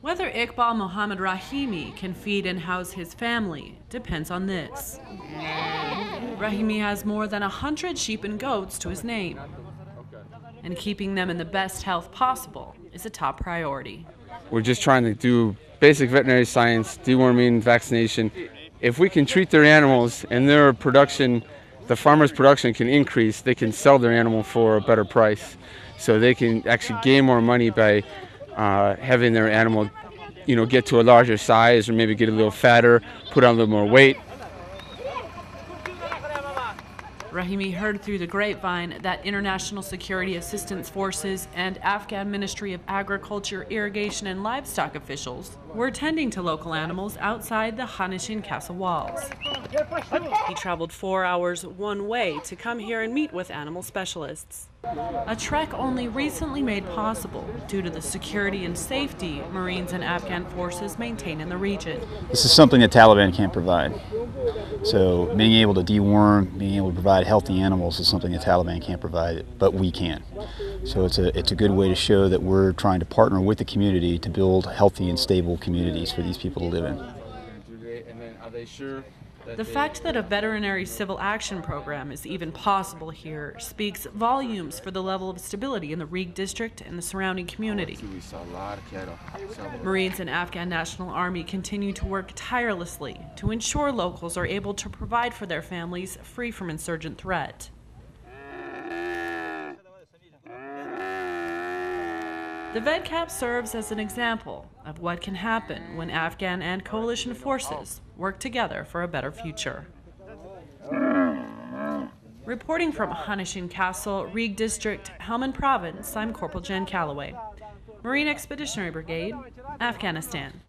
Whether Iqbal Mohammed Rahimi can feed and house his family depends on this. Rahimi has more than a hundred sheep and goats to his name, and keeping them in the best health possible is a top priority. We're just trying to do basic veterinary science, deworming, vaccination. If we can treat their animals and their production, the farmer's production can increase, they can sell their animal for a better price. So they can actually gain more money by uh, having their animal, you know, get to a larger size or maybe get a little fatter, put on a little more weight. Rahimi heard through the grapevine that International Security Assistance Forces and Afghan Ministry of Agriculture, Irrigation, and Livestock officials were tending to local animals outside the Hanishin Castle walls. He traveled four hours one way to come here and meet with animal specialists. A trek only recently made possible due to the security and safety Marines and Afghan forces maintain in the region. This is something the Taliban can't provide. So being able to deworm, being able to provide healthy animals is something the Taliban can't provide, but we can. So it's a, it's a good way to show that we're trying to partner with the community to build healthy and stable communities for these people to live in. The fact that a veterinary civil action program is even possible here speaks volumes for the level of stability in the Reeg district and the surrounding community. Marines and Afghan National Army continue to work tirelessly to ensure locals are able to provide for their families free from insurgent threat. The VetCap serves as an example of what can happen when Afghan and coalition forces work together for a better future. Reporting from Hanishin Castle, Reeg District, Helmand Province, I'm Corporal Jenn Calaway, Marine Expeditionary Brigade, Afghanistan.